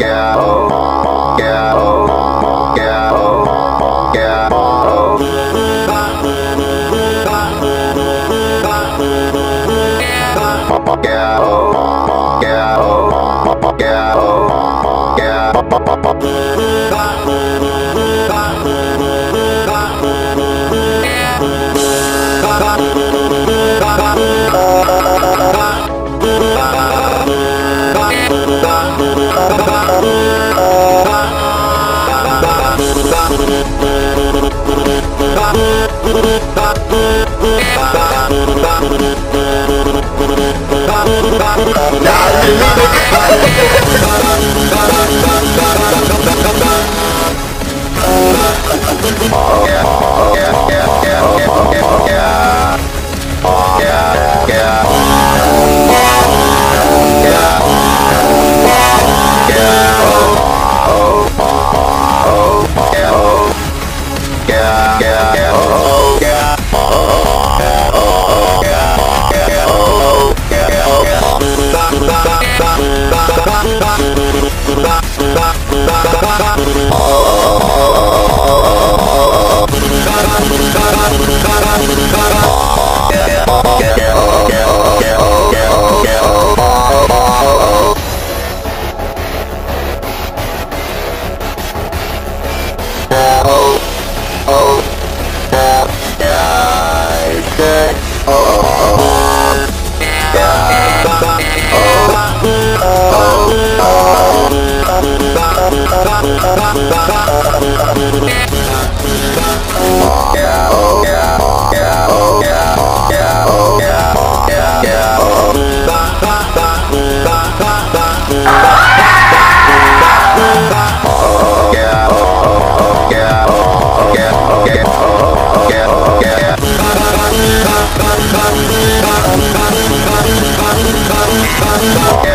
Yeah.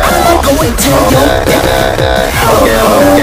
I'm going to your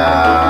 Yeah.